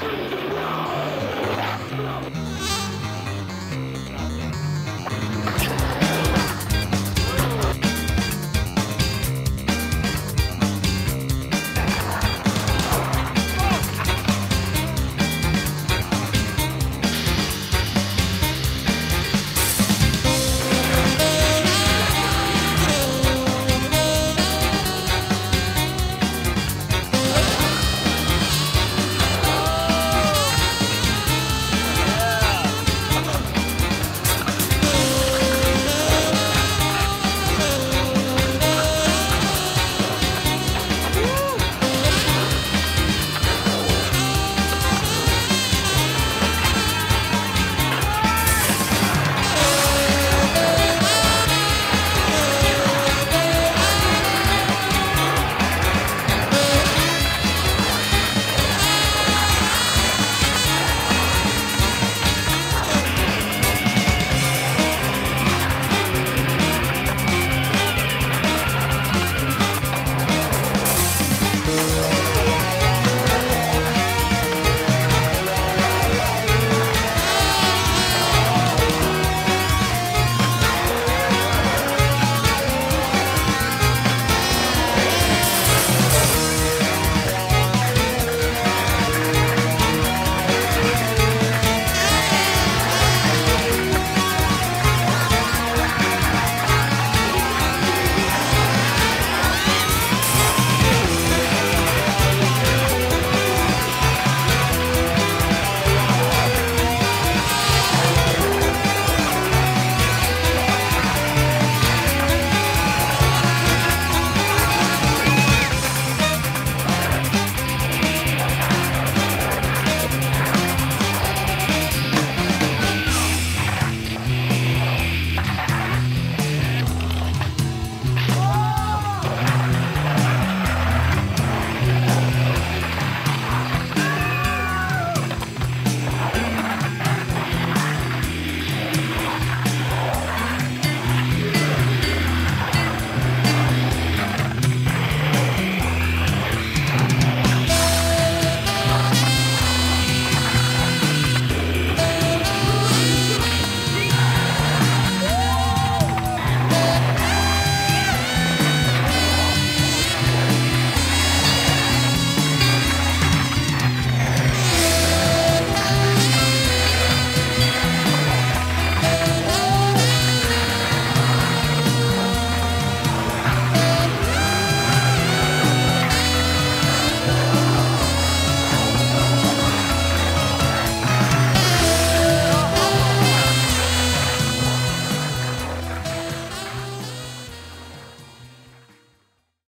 Yeah.